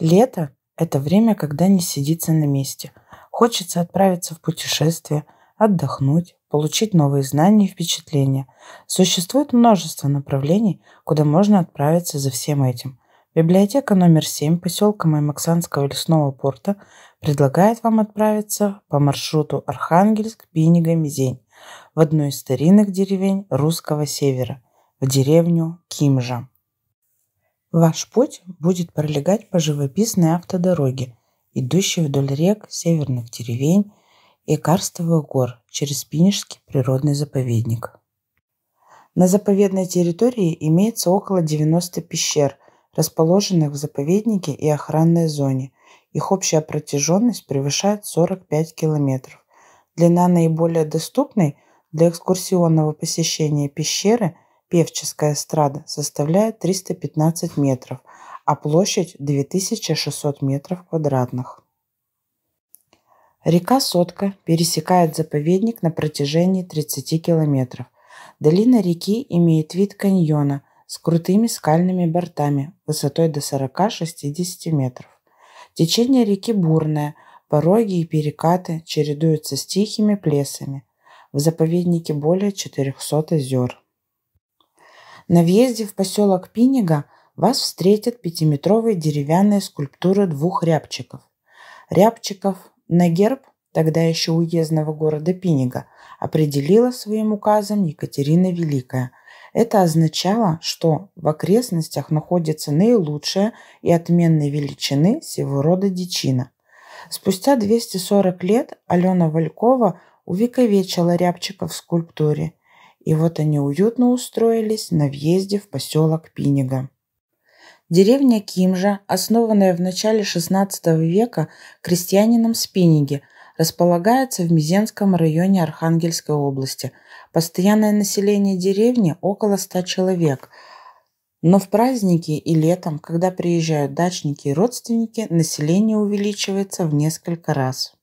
Лето – это время, когда не сидится на месте. Хочется отправиться в путешествие, отдохнуть, получить новые знания и впечатления. Существует множество направлений, куда можно отправиться за всем этим. Библиотека номер 7 поселка Маймаксанского лесного порта предлагает вам отправиться по маршруту Архангельск, Пинига, Мизень в одну из старинных деревень русского севера, в деревню Кимжа. Ваш путь будет пролегать по живописной автодороге, идущей вдоль рек, северных деревень и карстовых гор через Пинежский природный заповедник. На заповедной территории имеется около 90 пещер, расположенных в заповеднике и охранной зоне. Их общая протяженность превышает 45 километров. Длина наиболее доступной для экскурсионного посещения пещеры Певческая эстрада составляет 315 метров, а площадь 2600 метров квадратных. Река Сотка пересекает заповедник на протяжении 30 километров. Долина реки имеет вид каньона с крутыми скальными бортами высотой до 40-60 метров. Течение реки бурное, пороги и перекаты чередуются с тихими плесами. В заповеднике более 400 озер. На въезде в поселок Пинига вас встретят пятиметровые деревянные скульптуры двух рябчиков. Рябчиков на герб тогда еще уездного города Пинига определила своим указом Екатерина Великая. Это означало, что в окрестностях находится наилучшая и отменной величины всего рода дичина. Спустя 240 лет Алена Валькова увековечила рябчиков в скульптуре – и вот они уютно устроились на въезде в поселок Пинига. Деревня Кимжа, основанная в начале XVI века крестьянином Спиниги, располагается в Мизенском районе Архангельской области. Постоянное население деревни около 100 человек. Но в праздники и летом, когда приезжают дачники и родственники, население увеличивается в несколько раз.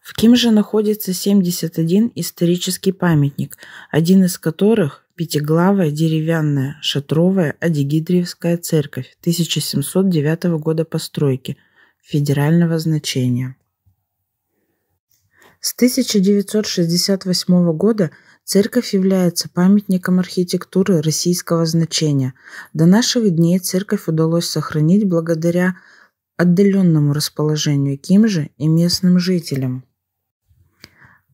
В Кимже находится 71 исторический памятник, один из которых – пятиглавая деревянная шатровая Адигидриевская церковь 1709 года постройки федерального значения. С 1968 года церковь является памятником архитектуры российского значения. До наших дней церковь удалось сохранить благодаря отдаленному расположению Кимжи и местным жителям.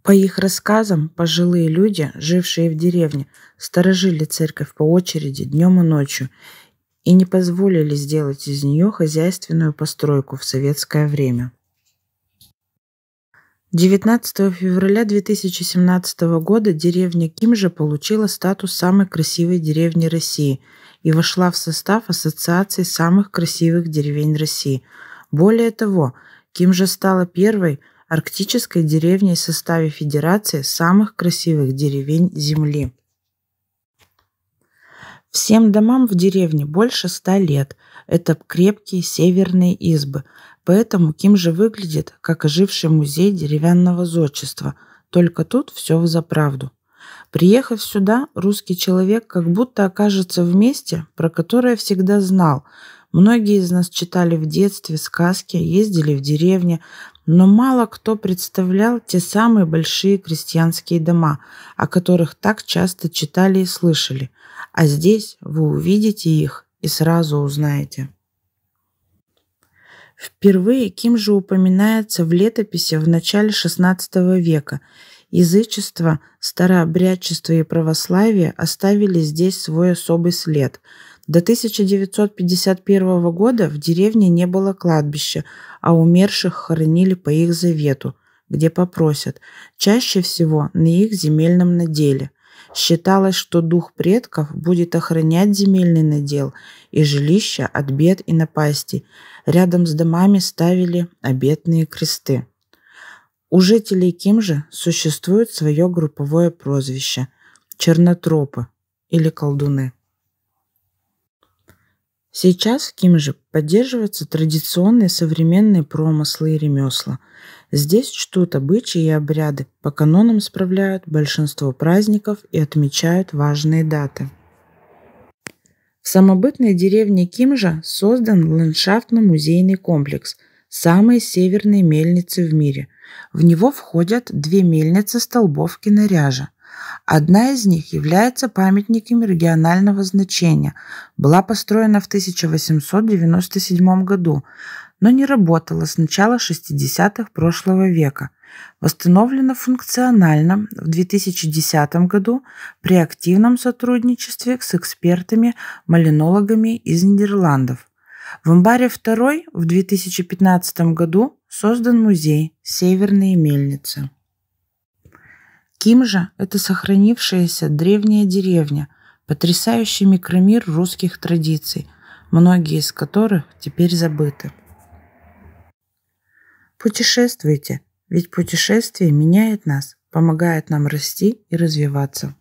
По их рассказам, пожилые люди, жившие в деревне, сторожили церковь по очереди днем и ночью и не позволили сделать из нее хозяйственную постройку в советское время. 19 февраля 2017 года деревня Кимжа получила статус самой красивой деревни России и вошла в состав Ассоциации самых красивых деревень России. Более того, Кимжа стала первой – арктической деревней в составе Федерации самых красивых деревень Земли. Всем домам в деревне больше ста лет. Это крепкие северные избы. Поэтому Ким же выглядит, как оживший музей деревянного зодчества. Только тут все в заправду. Приехав сюда, русский человек как будто окажется в месте, про которое всегда знал. Многие из нас читали в детстве сказки, ездили в деревне, но мало кто представлял те самые большие крестьянские дома, о которых так часто читали и слышали. А здесь вы увидите их и сразу узнаете. Впервые Ким же упоминается в летописи в начале XVI века. Язычество, старообрядчество и православие оставили здесь свой особый след – до 1951 года в деревне не было кладбища, а умерших хоронили по их завету, где попросят, чаще всего на их земельном наделе. Считалось, что дух предков будет охранять земельный надел и жилища от бед и напастей. Рядом с домами ставили обетные кресты. У жителей Кимжи существует свое групповое прозвище – чернотропы или колдуны. Сейчас в Кимже поддерживаются традиционные современные промыслы и ремесла. Здесь чтут обычаи и обряды, по канонам справляют большинство праздников и отмечают важные даты. В самобытной деревне Кимжа создан ландшафтно-музейный комплекс самой северной мельницы в мире. В него входят две мельницы Столбовки Наряжа. Одна из них является памятником регионального значения, была построена в 1897 году, но не работала с начала 60-х прошлого века. Восстановлена функционально в 2010 году при активном сотрудничестве с экспертами-малинологами из Нидерландов. В Амбаре 2 в 2015 году создан музей «Северные мельницы». Кимжа – это сохранившаяся древняя деревня, потрясающий микромир русских традиций, многие из которых теперь забыты. Путешествуйте, ведь путешествие меняет нас, помогает нам расти и развиваться.